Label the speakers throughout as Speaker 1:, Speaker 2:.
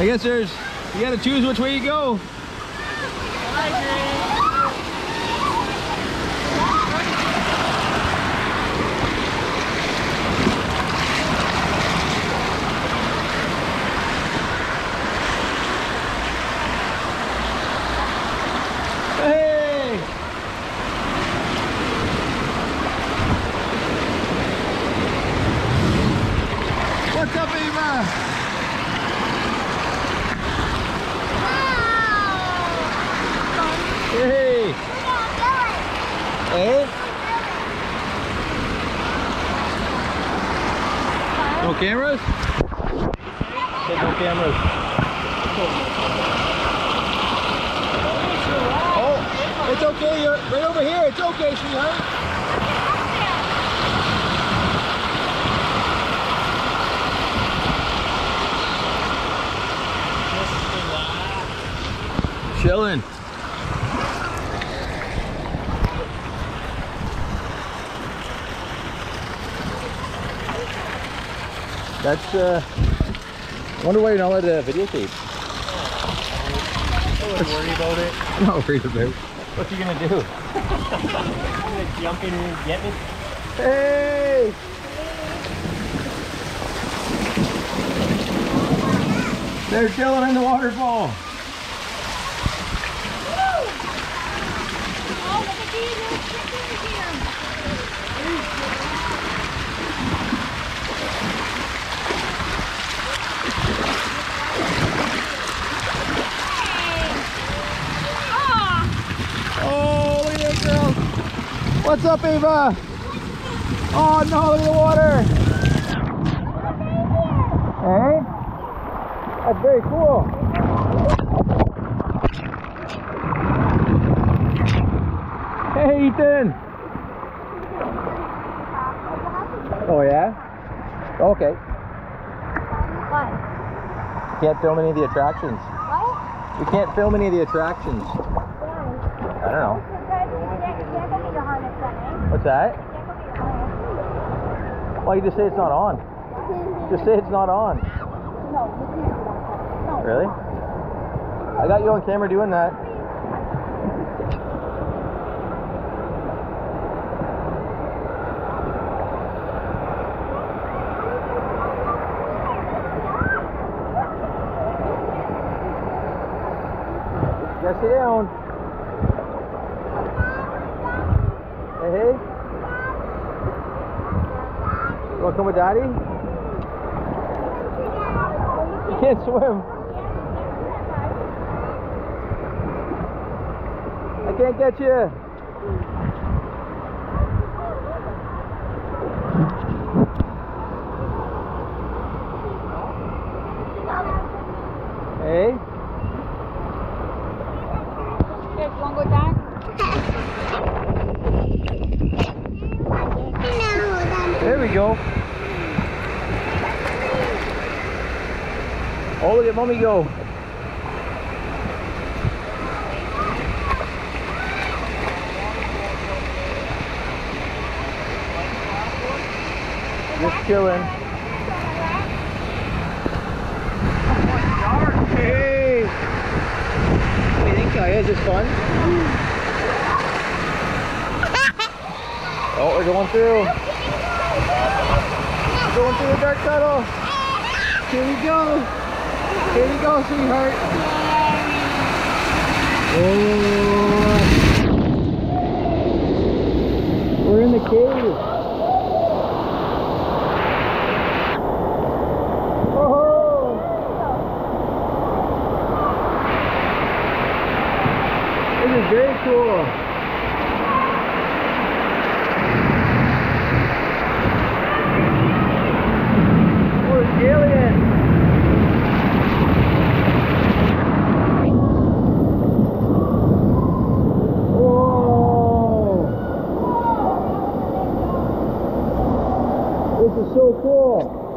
Speaker 1: I guess there's, you gotta choose which way you go. What's up, Eva? Hey! Hey! No cameras? Said no cameras. Oh, it's okay. You're right over here. It's okay, sweetheart. Chilling. That's uh wonder why you're not allowed to videotape.
Speaker 2: I wouldn't worry about it.
Speaker 1: I'm not worried about it. What you gonna do?
Speaker 2: I'm gonna jump in and get me.
Speaker 1: Hey! They're chilling in the waterfall. What's up, Ava? Oh no, look at the water. Hey? That's very cool. Hey, Ethan. Oh, yeah? Okay.
Speaker 3: What?
Speaker 1: Can't film any of the attractions.
Speaker 3: What?
Speaker 1: We can't film any of the attractions.
Speaker 3: Why?
Speaker 1: I don't know.
Speaker 3: Because you can't, you can't go get your harness then, eh?
Speaker 1: What's that? Why you just say it's not on? Just say it's not on. Really? I got you on camera doing that. Just down. Hey, hey. To come with daddy? You can't swim. I can't get you. Hey,
Speaker 3: Here, you want to go down?
Speaker 1: there we go. Oh, look at mommy go. Just chilling. Hey! What you think, fun? Oh, we're going through. We're going through the dark tunnel. Here we go. Here we go, sweetheart. Oh. We're in the cave. Oh. This is very cool. Oh, it's alien. Whoa. This is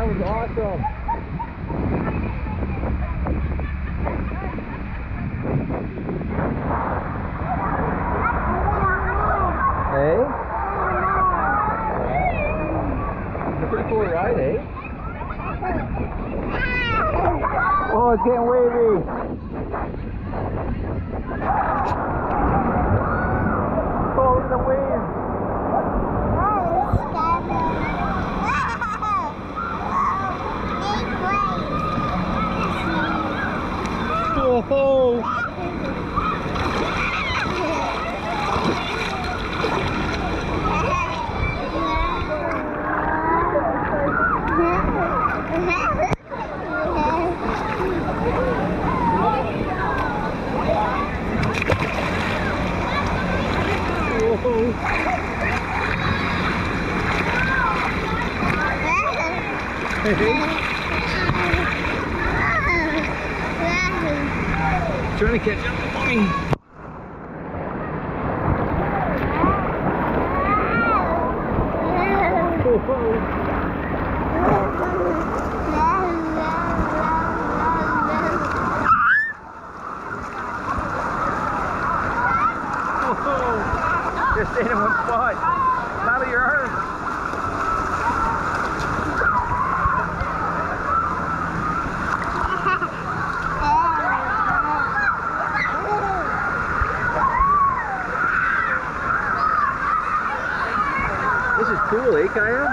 Speaker 1: That was awesome. Hey? It's a pretty? Eh? Oh, it's getting wavy. Oh, Whoa! Whoa! Hey, trying to catch up. Whoa! Whoa! Just in one spot. Not your arms. This is cool, eh, Kaya?